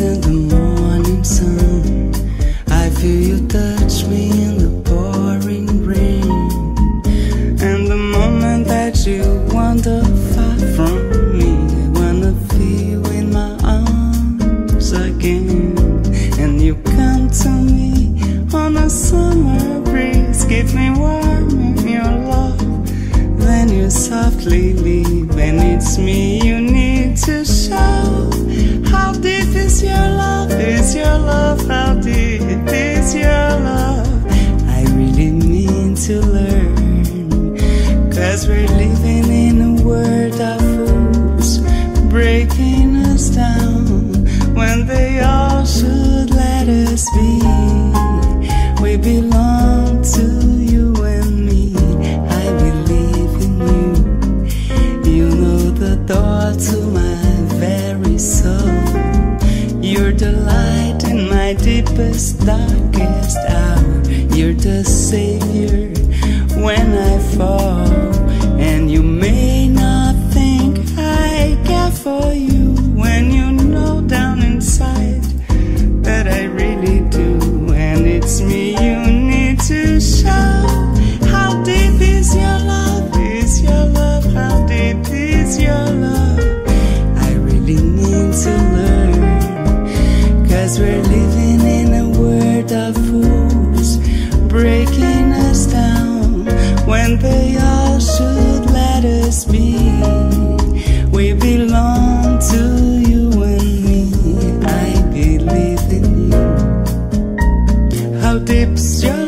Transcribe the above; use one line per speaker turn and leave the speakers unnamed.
in the morning sun. I feel you touch me in the pouring rain. And the moment that you wander far from me, I wanna feel in my arms again. And you come to me on a summer breeze, keep me warm in your love. Then you softly leave, and it's me you need to show how deep. Is your love, is your love, how deep is your love? I really need to learn. Cause we're living in a world of fools, breaking us down when they all should let us be. We belong to you and me. I believe in you. You know the thoughts of my deepest, darkest hour. You're the savior when I fall. And you may not think I care for you when you know down inside that I really do. And it's me you need to show. How deep is your love? Is your love? How deep is your love? I really need to learn. Cause we're in you. How deep's your